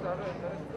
Gracias.